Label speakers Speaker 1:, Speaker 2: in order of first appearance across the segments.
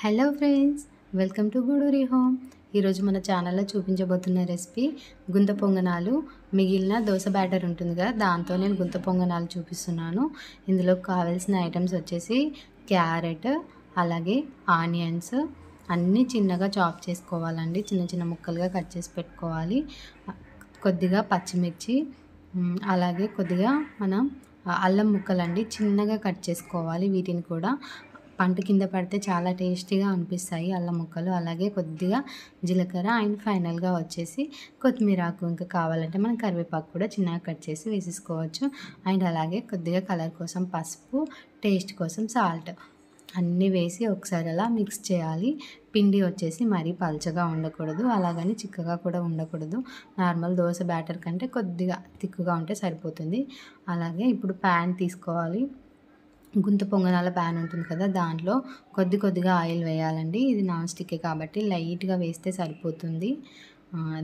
Speaker 1: Hello friends welcome to Guduri home. ఈరోజు మన ఛానల్లో చూపించబోతున్న రెసిపీ గుంత పొంగనాలు. మిగిలిన దోశ బ్యాటర్ ఉంటుంది కదా దాంతో నేను గుంత పొంగనాలు చూపిస్తున్నాను. ఇందులో కావాల్సిన ఐటమ్స్ వచ్చేసి క్యారెట్ అలాగే ఆనియన్స్ అన్నీ చిన్నగా చాప్ చేసుకోవాలండి. చిన్న చిన్న ముక్కలుగా కట్ చేసి పెట్టుకోవాలి. కొద్దిగా పచ్చిమిర్చి అలాగే కొద్దిగా మనం అల్లం ముక్కలండి చిన్నగా కట్ చేసుకోవాలి వీటిని కూడా. పంట కింద పడితే చాలా టేస్టీగా అనిపిస్తాయి అల్లం ముక్కలు అలాగే కొద్దిగా జీలకర్ర అండ్ ఫైనల్గా వచ్చేసి కొత్తిమీర ఆకు ఇంకా కావాలంటే మనం కరివేపాకు కూడా చిన్నగా కట్ చేసి వేసేసుకోవచ్చు. అండ్ అలాగే కొద్దిగా కలర్ కోసం పసుపు టేస్ట్ కోసం సాల్ట్ అన్నీ వేసి ఒకసారి అలా మిక్స్ చేయాలి. పిండి వచ్చేసి మరీ పలచగా ఉండకూడదు అలాగని చిక్కగా కూడా ఉండకూడదు. నార్మల్ దోశ బ్యాటర్ కంటే కొద్దిగా తిక్కుగా ఉంటే సరిపోతుంది. అలాగే ఇప్పుడు ప్యాన్ తీసుకోవాలి. గుంత పొంగనాల ప్యాన్ ఉంటుంది కదా దాంట్లో కొద్ది కొద్దిగా ఆయిల్ వేయాలండి. ఇది నాన్ స్టిక్కే కాబట్టి లైట్గా వేస్తే సరిపోతుంది.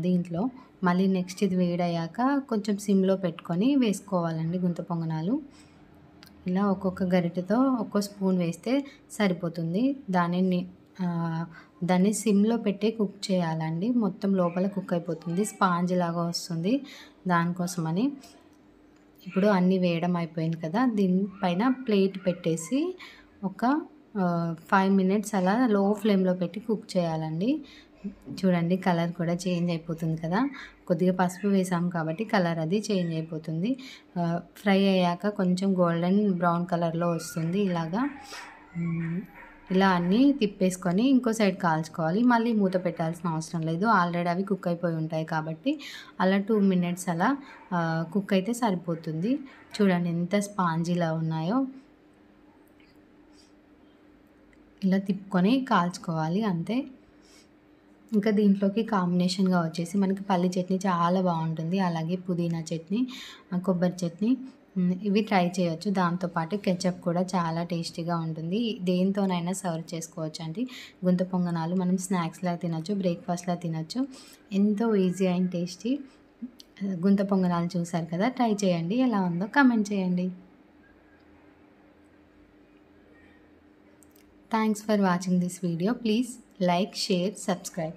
Speaker 1: దీంట్లో మళ్ళీ నెక్స్ట్ ఇది వేడయ్యాక కొంచెం సిమ్లో పెట్టుకొని వేసుకోవాలండి గుంత పొంగనాలు. ఇలా ఒక్కొక్క గరిటెతో ఒక్కో స్పూన్ వేస్తే సరిపోతుంది. దానిని దాన్ని సిమ్లో పెట్టి కుక్ చేయాలండి. మొత్తం లోపల కుక్ అయిపోతుంది. స్పాంజ్ లాగా వస్తుంది దానికోసమని. ఇప్పుడు అన్నీ వేయడం అయిపోయింది కదా దీనిపైన ప్లేట్ పెట్టేసి ఒక ఫైవ్ మినిట్స్ అలా లో ఫ్లేమ్లో పెట్టి కుక్ చేయాలండి. చూడండి కలర్ కూడా చేంజ్ అయిపోతుంది కదా కొద్దిగా పసుపు వేసాం కాబట్టి కలర్ అది చేంజ్ అయిపోతుంది. ఫ్రై అయ్యాక కొంచెం గోల్డెన్ బ్రౌన్ కలర్లో వస్తుంది ఇలాగా. ఇలా అన్నీ తిప్పేసుకొని ఇంకో సైడ్ కాల్చుకోవాలి. మళ్ళీ మూత పెట్టాల్సిన అవసరం లేదు. ఆల్రెడీ అవి కుక్ అయిపోయి ఉంటాయి కాబట్టి అలా టూ మినిట్స్ అలా కుక్ అయితే సరిపోతుంది. చూడండి ఎంత స్పాంజీలా ఉన్నాయో. ఇలా తిప్పుకొని కాల్చుకోవాలి అంతే. ఇంకా దీంట్లోకి కాంబినేషన్గా వచ్చేసి మనకి పల్లి చట్నీ చాలా బాగుంటుంది. అలాగే పుదీనా చట్నీ కొబ్బరి చట్నీ ఇవి ట్రై చేయొచ్చు. దాంతోపాటు కెచప్ కూడా చాలా టేస్టీగా ఉంటుంది. దేంతోనైనా సర్వ్ చేసుకోవచ్చు అండి. గుంత పొంగనాలు మనం స్నాక్స్లా తినొచ్చు బ్రేక్ఫాస్ట్లా తినొచ్చు. ఎంతో ఈజీ అండ్ టేస్టీ. గుంత పొంగనాలు చూసారు కదా ట్రై చేయండి. ఎలా ఉందో కమెంట్ చేయండి. Thanks for watching this video please like share subscribe